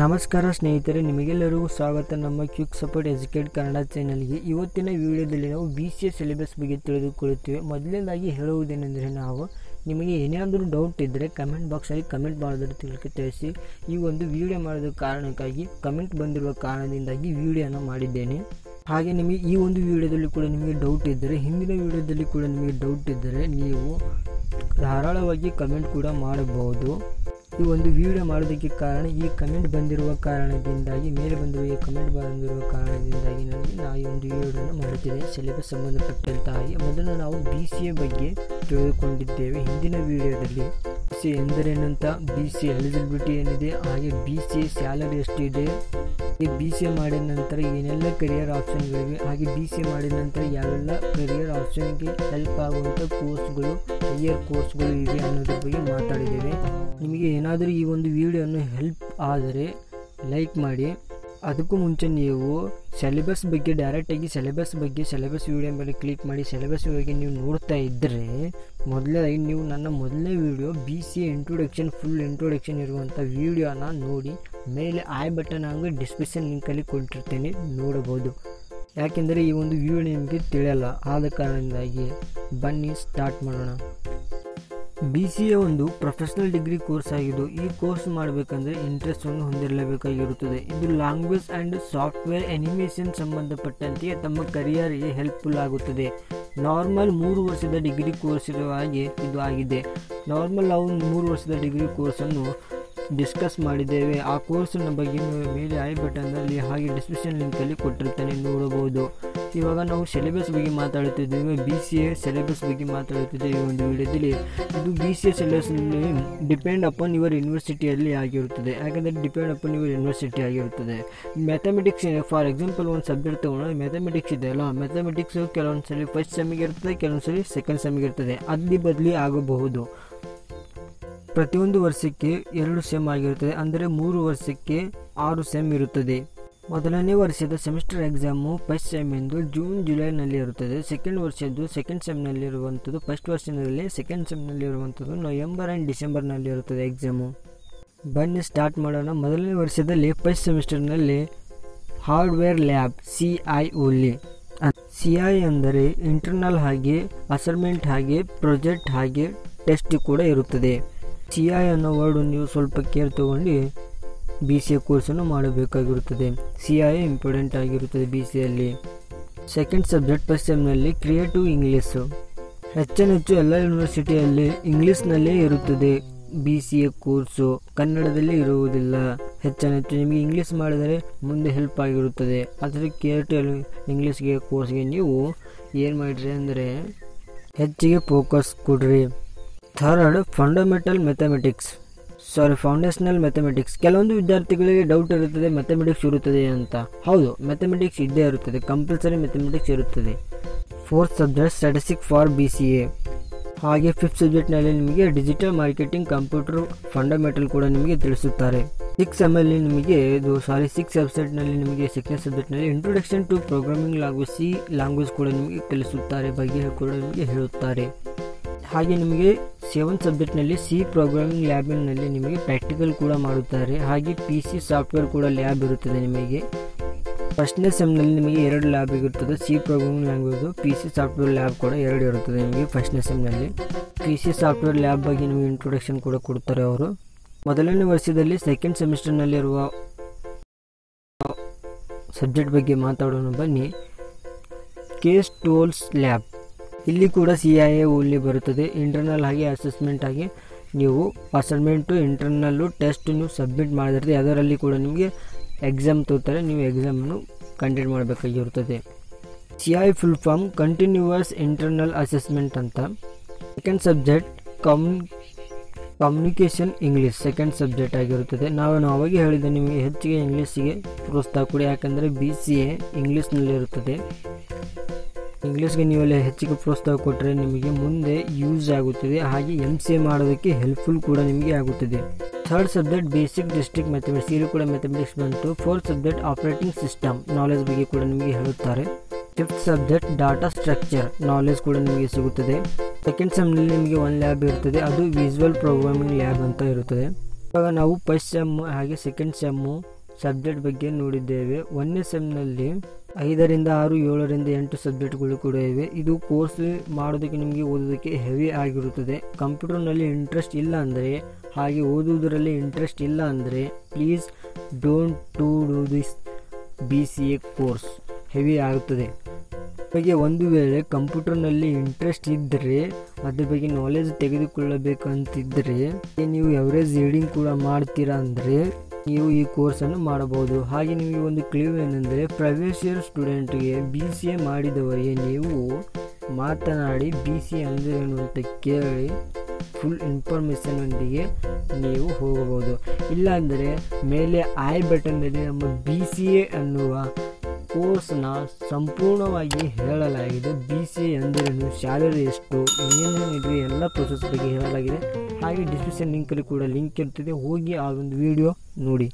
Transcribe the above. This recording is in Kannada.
ನಮಸ್ಕಾರ ಸ್ನೇಹಿತರೆ, ನಿಮಗೆಲ್ಲರಿಗೂ ಸ್ವಾಗತ. ನಮ್ಮ ಕ್ವಿಕ್ ಸಪೋರ್ಟ್ ಎಜುಕೇಟ್ ಕನ್ನಡ ಚಾನಲ್ಗೆ ಇವತ್ತಿನ ವಿಡಿಯೋದಲ್ಲಿ ನಾವು ಬಿ ಸಿ ಎ ಸಿಲೆಬಸ್ ಬಗ್ಗೆ ತಿಳಿದುಕೊಳ್ಳುತ್ತೇವೆ. ಮೊದಲನೇದಾಗಿ ಹೇಳುವುದೇನೆಂದರೆ ನಾವು ನಿಮಗೆ ಏನಾದರೂ ಡೌಟ್ ಇದ್ದರೆ ಕಮೆಂಟ್ ಬಾಕ್ಸಲ್ಲಿ ಕಮೆಂಟ್ ಮಾಡೋದ್ರ ತಿಳ್ಕ, ತಿಳಿಸಿ. ಈ ಒಂದು ವಿಡಿಯೋ ಮಾಡಿದ ಕಾರಣಕ್ಕಾಗಿ ಕಮೆಂಟ್ ಬಂದಿರುವ ಕಾರಣದಿಂದಾಗಿ ವಿಡಿಯೋನ ಮಾಡಿದ್ದೇನೆ. ಹಾಗೆ ನಿಮಗೆ ಈ ಒಂದು ವಿಡಿಯೋದಲ್ಲಿ ಕೂಡ ನಿಮಗೆ ಡೌಟ್ ಇದ್ದರೆ, ಹಿಂದಿನ ವಿಡಿಯೋದಲ್ಲಿ ಕೂಡ ನಿಮಗೆ ಡೌಟ್ ಇದ್ದರೆ ನೀವು ಧಾರಾಳವಾಗಿ ಕಮೆಂಟ್ ಕೂಡ ಮಾಡಬಹುದು. ಈ ಒಂದು ವಿಡಿಯೋ ಮಾಡೋದಕ್ಕೆ ಕಾರಣ ಈ ಕಮೆಂಟ್ ಬಂದಿರುವ ಕಾರಣದಿಂದಾಗಿ, ಮೇಲೆ ಬಂದಿರುವ ಈ ಕಮೆಂಟ್ ಬಂದಿರುವ ಕಾರಣದಿಂದಾಗಿ ನನಗೆ ನಾವು ಈ ಒಂದು ವಿಡಿಯೋನ ಮಾಡುತ್ತಿದೆ ಸಿಲೆಬಸ್ ಸಂಬಂಧಪಟ್ಟಂತಹ ಮೊದಲು ನಾವು ಬಿ ಸಿ ಎ ಬಗ್ಗೆ ತಿಳಿದುಕೊಂಡಿದ್ದೇವೆ. ಹಿಂದಿನ ವಿಡಿಯೋದಲ್ಲಿ ಸಿ ಎಂದರೇನಂತ? ಬಿ ಸಿ ಎಲಿಜಿಬಿಲಿಟಿ ಏನಿದೆ? ಹಾಗೆ ಬಿ ಸಿ ಎ ಸ್ಯಾಲರಿ ಎಷ್ಟಿದೆ? ಬಿ ಸಿ ಎ ಮಾಡಿದ ನಂತರ ಏನೆಲ್ಲ ಕರಿಯರ್ ಆಪ್ಷನ್ಗಳಿವೆ ಹಾಗೆ ಬಿ ಸಿ ಎ ಮಾಡಿದ ನಂತರ ಯಾವೆಲ್ಲ ಕರಿಯರ್ ಆಪ್ಷನ್ಗೆ ಹೆಲ್ಪ್ ಆಗುವಂಥ ಕೋರ್ಸ್ಗಳು ಹೈಯರ್ ಕೋರ್ಸ್ಗಳು ಇವೆ ಅನ್ನೋದ್ರ ಬಗ್ಗೆ ಮಾತಾಡಿದ್ದೇವೆ. ನಿಮಗೆ ಏನಾದರೂ ಈ ಒಂದು ವಿಡಿಯೋನ ಹೆಲ್ಪ್ ಆದರೆ ಲೈಕ್ ಮಾಡಿ. ಅದಕ್ಕೂ ಮುಂಚೆ ನೀವು ಸೆಲೆಬಸ್ ಬಗ್ಗೆ ಡೈರೆಕ್ಟಾಗಿ ಸೆಲೆಬಸ್ ಬಗ್ಗೆ ಸೆಲೆಬಸ್ ವಿಡಿಯೋ ಮೇಲೆ ಕ್ಲಿಕ್ ಮಾಡಿ. ಸೆಲೆಬಸ್ ಬಗ್ಗೆ ನೀವು ನೋಡ್ತಾ ಇದ್ದರೆ ಮೊದಲನೇದಾಗಿ ನೀವು ನನ್ನ ಮೊದಲನೇ video B C introduction full introduction ಇರುವಂಥ ವೀಡಿಯೋನ ನೋಡಿ. ಮೇಲೆ ಆಯ್ ಬಟನ್ ಹಂಗೆ ಡಿಸ್ಕ್ರಿಪ್ಷನ್ ಲಿಂಕಲ್ಲಿ ಕೊಟ್ಟಿರ್ತೇನೆ ನೋಡಬಹುದು. ಯಾಕೆಂದರೆ ಈ ಒಂದು ವಿಡಿಯೋ ನಿಮಗೆ ತಿಳಿಯಲ್ಲ. ಆದ ಕಾರಣದಿಂದಾಗಿ ಬನ್ನಿ ಸ್ಟಾರ್ಟ್ ಮಾಡೋಣ. ಬಿ ಸಿ ಎ ಒಂದು ಪ್ರೊಫೆಷನಲ್ ಡಿಗ್ರಿ ಕೋರ್ಸ್ ಆಗಿದ್ದು, ಈ ಕೋರ್ಸ್ ಮಾಡಬೇಕಂದ್ರೆ ಇಂಟ್ರೆಸ್ಟನ್ನು ಹೊಂದಿರಲೇಬೇಕಾಗಿರುತ್ತದೆ. ಇದು ಲ್ಯಾಂಗ್ವೇಜ್ ಆ್ಯಂಡ್ ಸಾಫ್ಟ್ವೇರ್ ಅನಿಮೇಷನ್ ಸಂಬಂಧಪಟ್ಟಂತೆ ತಮ್ಮ ಕರಿಯರ್ಗೆ ಹೆಲ್ಪ್ಫುಲ್ ಆಗುತ್ತದೆ. ನಾರ್ಮಲ್ ಮೂರು ವರ್ಷದ ಡಿಗ್ರಿ ಕೋರ್ಸ್ ಇರುವ ಹಾಗೆ ಇದು ಆಗಿದೆ. ನಾರ್ಮಲ್ ನಾವು ಮೂರು ವರ್ಷದ ಡಿಗ್ರಿ ಕೋರ್ಸನ್ನು ಡಿಸ್ಕಸ್ ಮಾಡಿದ್ದೇವೆ. ಆ ಕೋರ್ಸಿನ ಬಗ್ಗೆ ಮೇಲೆ ಐ ಬಟನ್ನಲ್ಲಿ ಹಾಗೆ ಡಿಸ್ಕ್ರಿಪ್ಷನ್ ಲಿಂಕಲ್ಲಿ ಕೊಟ್ಟಿರ್ತಾನೆ ನೋಡಬಹುದು. ಇವಾಗ ನಾವು ಸಿಲೆಬಸ್ ಬಗ್ಗೆ ಮಾತಾಡುತ್ತಿದ್ದೇವೆ. ಬಿ ಸಿ ಎ ಸಿಲೆಬಸ್ ಬಗ್ಗೆ ಮಾತಾಡುತ್ತಿದ್ದೇವೆ ಈ ಒಂದು ವಿಡಿಯೋದಲ್ಲಿ. ಇದು ಬಿ ಸಿ ಎ ಸಿಲೆಬಸ್ನಲ್ಲಿ ಡಿಪೆಂಡ್ ಅಪಾನ್ ಯುವರ್ ಯೂನಿವರ್ಸಿಟಿಯಲ್ಲಿ ಆಗಿರುತ್ತದೆ. ಯಾಕಂದರೆ ಡಿಪೆಂಡ್ ಅಪಾನ್ ಯುವರ್ ಯೂನಿವರ್ಸಿಟಿ ಆಗಿರುತ್ತದೆ. ಮ್ಯಾಥಮೆಟಿಕ್ಸ್ ಫಾರ್ ಎಕ್ಸಾಂಪಲ್ ಒಂದು ಸಬ್ಜೆಕ್ಟ್ ತೊಗೊಂಡ್ರೆ ಮ್ಯಾಥಮೆಟಿಕ್ಸ್ ಇದೆ ಅಲ್ಲ? ಮ್ಯಾಥಮೆಟಿಕ್ಸ್ ಕೆಲವೊಂದು ಸಲ ಫಸ್ಟ್ ಸೆಮಿಗೆ ಇರ್ತದೆ, ಕೆಲವೊಂದು ಸಲ ಸೆಕೆಂಡ್ ಸೆಮಿಗೆ ಇರ್ತದೆ. ಅದ್ಲಿ ಬದಲಿ ಆಗಬಹುದು. ಪ್ರತಿಯೊಂದು ವರ್ಷಕ್ಕೆ ಎರಡು ಸೆಮ್ ಆಗಿರುತ್ತದೆ. ಅಂದರೆ ಮೂರು ವರ್ಷಕ್ಕೆ ಆರು ಸೆಮ್ ಇರುತ್ತದೆ. ಮೊದಲನೇ ವರ್ಷದ ಸೆಮಿಸ್ಟರ್ ಎಕ್ಸಾಮು ಫಸ್ಟ್ ಸೆಮ್ ಎಂದು ಜೂನ್, ಜುಲೈನಲ್ಲಿ ಇರುತ್ತದೆ. ಸೆಕೆಂಡ್ ವರ್ಷದ್ದು ಸೆಕೆಂಡ್ ಸೆಮ್ನಲ್ಲಿರುವಂಥದ್ದು ಫಸ್ಟ್ ವರ್ಷದಲ್ಲಿ, ಸೆಕೆಂಡ್ ಸೆಮ್ನಲ್ಲಿರುವಂಥದ್ದು ನವೆಂಬರ್ ಆ್ಯಂಡ್ ಡಿಸೆಂಬರ್ನಲ್ಲಿ ಇರುತ್ತದೆ ಎಕ್ಸಾಮು. ಬನ್ನಿ ಸ್ಟಾರ್ಟ್ ಮಾಡೋಣ. ಮೊದಲನೇ ವರ್ಷದಲ್ಲಿ ಫಸ್ಟ್ ಸೆಮಿಸ್ಟರ್ನಲ್ಲಿ ಹಾರ್ಡ್ವೇರ್ ಲ್ಯಾಬ್, ಸಿ ಐ ಓಲಿ ಸಿ ಐ ಅಂದರೆ ಇಂಟರ್ನಲ್ ಹಾಗೆ, ಅಸೈನ್ಮೆಂಟ್ ಹಾಗೆ, ಪ್ರಾಜೆಕ್ಟ್ ಹಾಗೆ, ಟೆಸ್ಟ್ ಕೂಡ ಇರುತ್ತದೆ. ಸಿ ಐ ಅನ್ನೋ ವರ್ಡು ನೀವು ಸ್ವಲ್ಪ ಕೇರ್ ತಗೊಂಡು ಬಿ ಸಿ ಎ ಕೋರ್ಸನ್ನು ಮಾಡಬೇಕಾಗಿರುತ್ತದೆ. ಸಿ ಐ ಇಂಪಾರ್ಟೆಂಟ್ ಆಗಿರುತ್ತದೆ ಬಿ ಸಿ ಎಲ್ಲಿ ಸೆಕೆಂಡ್ ಸಬ್ಜೆಕ್ಟ್ ಫಸ್ಟ್ ಸೆಮ್ನಲ್ಲಿ ಕ್ರಿಯೇಟಿವ್ ಇಂಗ್ಲೀಷು ಹೆಚ್ಚೆಚ್ಚು ಎಲ್ಲ ಯೂನಿವರ್ಸಿಟಿಯಲ್ಲಿ ಇಂಗ್ಲೀಷ್ನಲ್ಲೇ ಇರುತ್ತದೆ ಬಿ ಸಿ ಎ ಕೋರ್ಸು ಕನ್ನಡದಲ್ಲಿ ಇರುವುದಿಲ್ಲ. ಹೆಚ್ಚೆಚ್ಚು ನಿಮಗೆ ಇಂಗ್ಲೀಷ್ ಮಾಡಿದರೆ ಮುಂದೆ ಹೆಲ್ಪ್ ಆಗಿರುತ್ತದೆ. ಆದರೆ ಕ್ರಿಯೇಟಿವ್ ಇಂಗ್ಲೀಷ್ಗೆ ಕೋರ್ಸ್ಗೆ ನೀವು ಏನು ಮಾಡಿರಿ ಅಂದರೆ ಹೆಚ್ಚಿಗೆ ಫೋಕಸ್ ಕೊಡ್ರಿ. Third fundamental mathematics sorry foundational mathematics ಕೆಲವೊಂದು ವಿದ್ಯಾರ್ಥಿಗಳಿಗೆ ಡೌಟ್ ಇರುತ್ತದೆ ಮ್ಯಾಥಮೆಟಿಕ್ಸ್ ಇರುತ್ತದೆ ಅಂತ. ಹೌದು ಮ್ಯಾಥಮೆಟಿಕ್ಸ್ ಇದ್ದೇ ಇರುತ್ತದೆ ಕಂಪಲ್ಸರಿ ಮ್ಯಾಥಮೆಟಿಕ್ಸ್ ಇರುತ್ತದೆ. Fourth subject statistic for B C A ಹಾಗೆ ಫಿಫ್ತ್ ಸಬ್ಜೆಕ್ಟ್ನಲ್ಲಿ ನಿಮಗೆ ಡಿಜಿಟಲ್ ಮಾರ್ಕೆಟಿಂಗ್ ಕಂಪ್ಯೂಟರ್ ಫಂಡಮೆಂಟಲ್ ಕೂಡ ನಿಮಗೆ ತಿಳಿಸುತ್ತಾರೆ. ಸಿಕ್ಸ್ ಎಂ ಎಲ್ಲಿ ನಿಮಗೆ ಇದು ಸಾರಿ ಸಿಕ್ಸ್ ಸಬ್ಜೆಕ್ಟ್ನಲ್ಲಿ ನಿಮಗೆ second ಸಬ್ಜೆಕ್ಟ್ನಲ್ಲಿ introduction to programming language C language ಕೂಡ ನಿಮಗೆ ಕಲಿಸುತ್ತಾರೆ ಬಗ್ಗೆ ಕೂಡ ನಿಮಗೆ ಹೇಳುತ್ತಾರೆ. ಹಾಗೆ ನಿಮಗೆ ಸೆವೆಂತ್ ಸಬ್ಜೆಕ್ಟ್ನಲ್ಲಿ ಸಿ ಪ್ರೋಗ್ರಾಮಿಂಗ್ ಲ್ಯಾಬಿನಲ್ಲಿ ನಿಮಗೆ ಪ್ರಾಕ್ಟಿಕಲ್ ಕೂಡ ಮಾಡುತ್ತಾರೆ. ಹಾಗೆ ಪಿ ಸಿ ಸಾಫ್ಟ್ವೇರ್ ಕೂಡ ಲ್ಯಾಬ್ ಇರುತ್ತದೆ ನಿಮಗೆ. ಫಸ್ಟ್ನೇ ಸೆಮ್ನಲ್ಲಿ ನಿಮಗೆ ಎರಡು ಲ್ಯಾಬ್ ಇರುತ್ತದೆ. C programming language P C software lab ಕೂಡ ಎರಡು ಇರುತ್ತದೆ ನಿಮಗೆ ಫಸ್ಟ್ನೇ ಸೆಮ್ನಲ್ಲಿ ಪಿ ಸಿ ಸಾಫ್ಟ್ವೇರ್ ಲ್ಯಾಬ್ ಬಗ್ಗೆ ನಿಮಗೆ ಇಂಟ್ರೊಡಕ್ಷನ್ ಕೂಡ ಕೊಡ್ತಾರೆ ಅವರು. ಮೊದಲನೇ ವರ್ಷದಲ್ಲಿ ಸೆಕೆಂಡ್ ಸೆಮಿಸ್ಟರ್ನಲ್ಲಿರುವ ಸಬ್ಜೆಕ್ಟ್ ಬಗ್ಗೆ ಮಾತಾಡೋಣ ಬನ್ನಿ. ಕೇಸ್ ಟೋಲ್ಸ್ ಲ್ಯಾಬ್ ಇಲ್ಲಿ ಕೂಡ ಸಿ ಐ ಎ ಓನ್ಲಿ ಬರುತ್ತದೆ. ಇಂಟರ್ನಲ್ ಆಗಿ ಅಸೆಸ್ಮೆಂಟ್ ಆಗಿ ನೀವು ಅಸೈನ್ಮೆಂಟು ಇಂಟರ್ನಲ್ಲು ಟೆಸ್ಟ್ ನೀವು ಸಬ್ಮಿಟ್ ಮಾಡಿದ್ರೆ ಅದರಲ್ಲಿ ಕೂಡ ನಿಮಗೆ ಎಕ್ಸಾಮ್ ತೋರ್ತಾರೆ. ನೀವು ಎಕ್ಸಾಮನ್ನು conduct ಮಾಡಬೇಕಾಗಿರುತ್ತದೆ C I full form continuous internal assessment ಅಂತ. Second subject ಕಮ್ಯುನ್ communication English second subject ಆಗಿರುತ್ತದೆ. ನಾವು ಅವಾಗೆ ಹೇಳಿದೆ ನಿಮಗೆ ಹೆಚ್ಚಿಗೆ ಇಂಗ್ಲೀಷಿಗೆ ಪ್ರೋತ್ಸಾಹ ಕೊಡಿ. ಯಾಕಂದರೆ ಬಿ ಸಿ ಎ ಇಂಗ್ಲೀಷ್ನಲ್ಲಿರುತ್ತದೆ ಇಂಗ್ಲೀಷ್ಗೆ ಎಲ್ಲ ಹೆಚ್ಚಿಗೆ ಪ್ರೋತ್ಸಾಹ ಕೊಟ್ಟರೆ ನಿಮಗೆ ಮುಂದೆ ಯೂಸ್ ಆಗುತ್ತದೆ. ಹಾಗೆ ಎಂ ಸಿ ಎ ಮಾಡೋದಕ್ಕೆ ಹೆಲ್ಪ್ಫುಲ್ ಕೂಡ ನಿಮಗೆ ಆಗುತ್ತದೆ. Third subject basic discrete mathematics ಇಲ್ಲಿ ಕೂಡ ಮ್ಯಾಥಮೆಟಿಕ್ಸ್ ಬಂತು. Fourth subject operating system knowledge ಬಗ್ಗೆ ಕೂಡ ನಿಮಗೆ ಹೇಳುತ್ತಾರೆ. Fifth subject data structure knowledge ಕೂಡ ನಿಮಗೆ ಸಿಗುತ್ತದೆ. ಸೆಕೆಂಡ್ ಸೆಮ್ನಲ್ಲಿ ನಿಮಗೆ ಒಂದು ಲ್ಯಾಬ್ ಇರ್ತದೆ. ಅದು ವಿಜುವಲ್ ಪ್ರೋಗ್ರಾಮಿಂಗ್ ಲ್ಯಾಬ್ ಅಂತ ಇರುತ್ತದೆ. ಇವಾಗ ನಾವು ಫಸ್ಟ್ ಸೆಮ್ ಹಾಗೆ ಸೆಕೆಂಡ್ ಸೆಮ್ಮು ಸಬ್ಜೆಕ್ಟ್ ಬಗ್ಗೆ ನೋಡಿದ್ದೇವೆ. ಒಂದನೇ ಸೆಮ್ನಲ್ಲಿ ಐದರಿಂದ ಆರು, ಏಳರಿಂದ ಎಂಟು ಸಬ್ಜೆಕ್ಟ್ಗಳು ಕೂಡ ಇವೆ. ಇದು ಕೋರ್ಸ್ ಮಾಡೋದಕ್ಕೆ ನಿಮಗೆ ಓದೋದಕ್ಕೆ ಹೆವಿ ಆಗಿರುತ್ತದೆ. ಕಂಪ್ಯೂಟರ್ನಲ್ಲಿ ಇಂಟ್ರೆಸ್ಟ್ ಇಲ್ಲ ಅಂದರೆ, ಹಾಗೆ ಓದುವುದರಲ್ಲಿ ಇಂಟ್ರೆಸ್ಟ್ ಇಲ್ಲ ಅಂದರೆ, please don't to do this B C A course. Heavy ಆಗುತ್ತದೆ. ಬಗ್ಗೆ ಒಂದು ವೇಳೆ ಕಂಪ್ಯೂಟರ್ನಲ್ಲಿ ಇಂಟ್ರೆಸ್ಟ್ ಇದ್ದರೆ ಅದ್ರ ಬಗ್ಗೆ ನಾಲೆಜ್ ತೆಗೆದುಕೊಳ್ಳಬೇಕಂತಿದ್ದರೆ ನೀವು ಎವರೇಜ್ ರೀಡಿಂಗ್ ಕೂಡ ಮಾಡ್ತೀರಾ ಅಂದರೆ ನೀವು ಈ ಕೋರ್ಸನ್ನು ಮಾಡಬಹುದು. ಹಾಗೆ ನಿಮಗೆ ಒಂದು ಕ್ಲೀವ್ ಏನೆಂದರೆ ಪ್ರೈವೇಟ್ ಇಯರ್ ಸ್ಟೂಡೆಂಟ್ಗೆ ಬಿ ಸಿ ಎ ಮಾಡಿದವರಿಗೆ ನೀವು ಮಾತನಾಡಿ ಬಿ ಸಿ ಎ ಅಂದರೆ ಅಂತ ಕೇಳಿ ಫುಲ್ ಇನ್ಫಾರ್ಮೇಷನ್ನೊಂದಿಗೆ ನೀವು ಹೋಗಬಹುದು. ಇಲ್ಲಾಂದರೆ ಮೇಲೆ ಐ ಬಟನ್ನಲ್ಲಿ ನಮ್ಮ ಬಿ ಸಿ ಎ ಅನ್ನುವ ಕೋರ್ಸ್ನ ಸಂಪೂರ್ಣವಾಗಿ ಹೇಳಲಾಗಿದೆ. ಬಿ ಸಿ ಎ ಎಂದರೇನು, ಸ್ಯಾಲರಿ ಎಷ್ಟು ಏನೇನಿದೆ ಎಲ್ಲ ಪ್ರೊಸೆಸ್ ಬಗ್ಗೆ ಹೇಳಲಾಗಿದೆ. ಹಾಗೆ ಡಿಸ್ಕ್ರಿಪ್ಷನ್ ಲಿಂಕಲ್ಲಿ ಕೂಡ ಲಿಂಕ್ ಇರ್ತದೆ ಹೋಗಿ ಆ ಒಂದು ವಿಡಿಯೋ ನೋಡಿ.